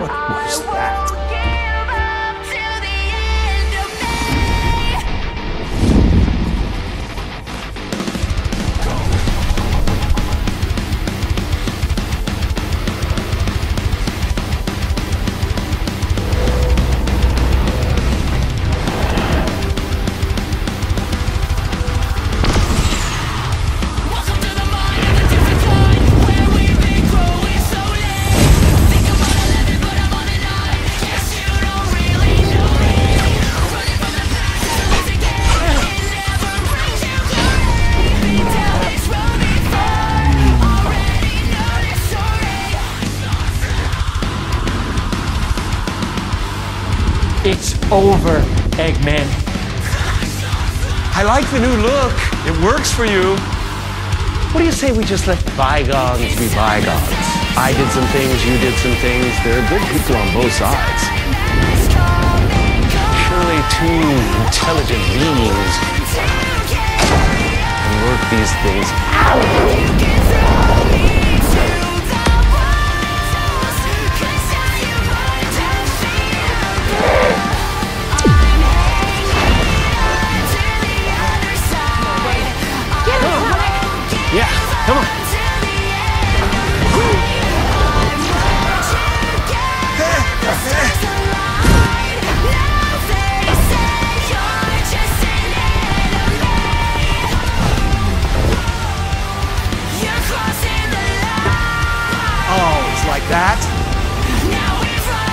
What was that? Over, Eggman. I like the new look. It works for you. What do you say we just let bygones be bygones? I did some things, you did some things. There are good people on both sides. Surely two intelligent beings can work these things out.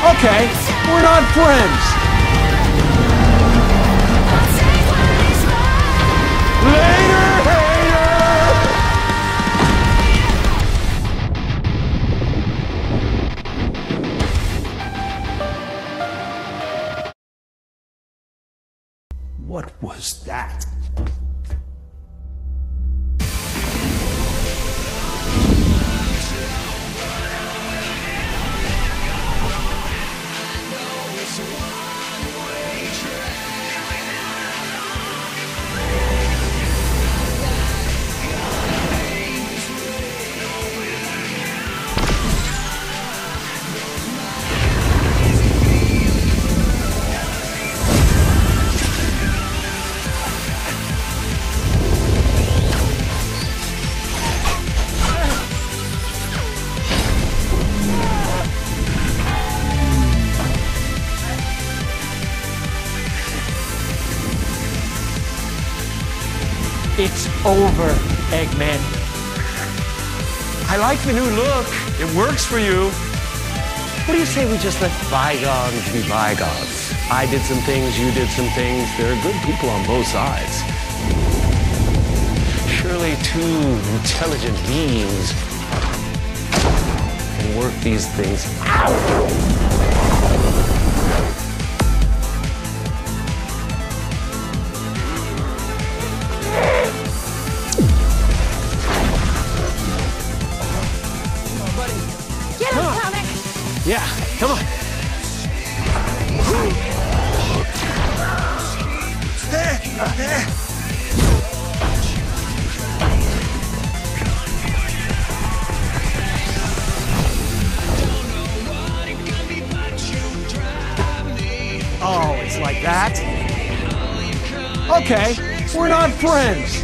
Okay, we're not friends. Later, hater! What was that? It's over, Eggman. I like the new look. It works for you. What do you say we just let bygones be bygones? I did some things, you did some things. There are good people on both sides. Surely two intelligent beings can work these things out. Oh, it's like that? Okay, we're not friends.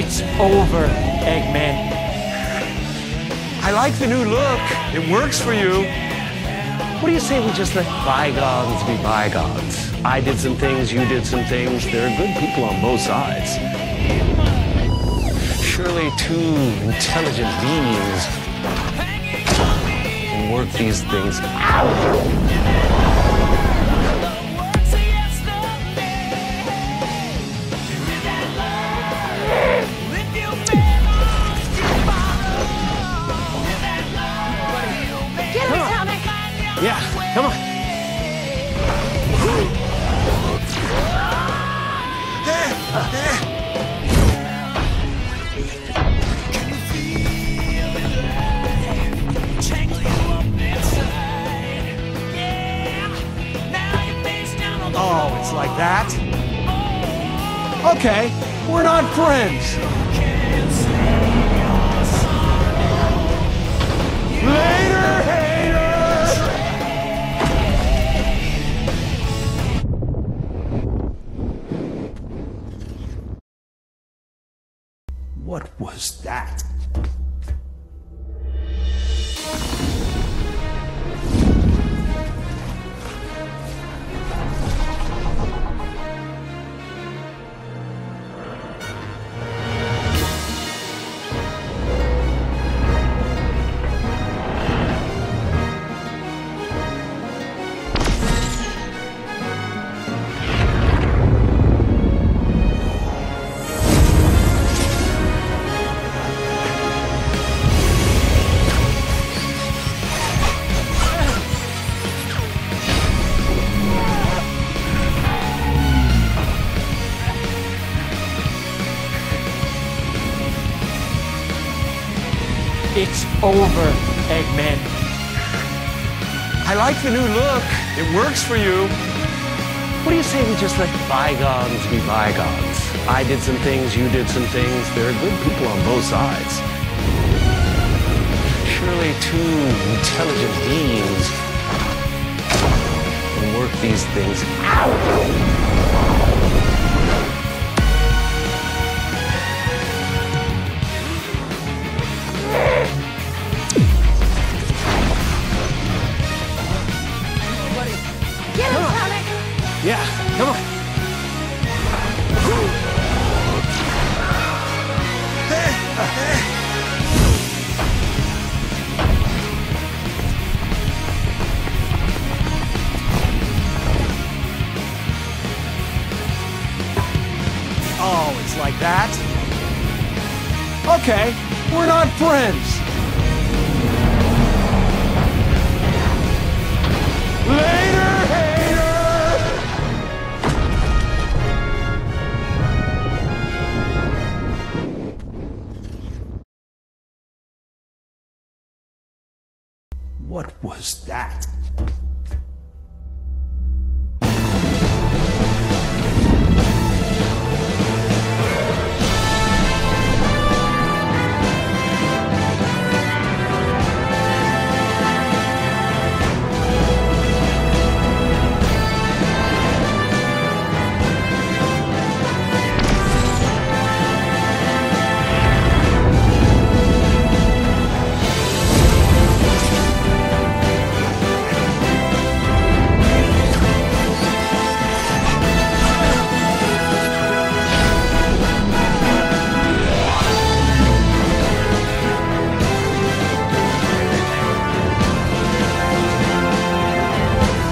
It's over, Eggman. I like the new look. It works for you. What do you say we just let bygones be bygones? I did some things, you did some things. There are good people on both sides. Surely two intelligent beings can work these things out. It's like that? Okay, we're not friends. Later, hater! What was that? Over, Eggman. I like the new look. It works for you. What do you say we just let bygones be bygones? I did some things, you did some things. There are good people on both sides. Surely two intelligent beings can work these things out. That? Okay, we're not friends. Later, hater! What was that?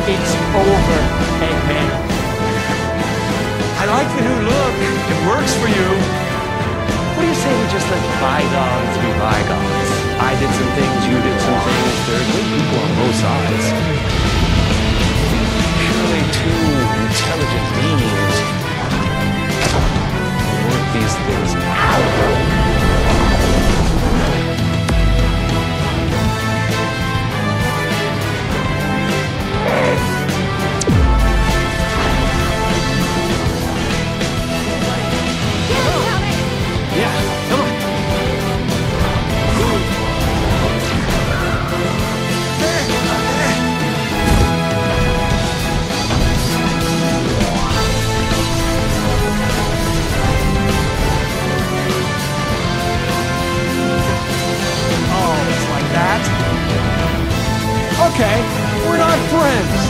It's over, Eggman. I like the new look. It works for you. What do you say we just let bygones be bygones? I did some things, you did some things. There are good people on both sides. Okay? We're not friends.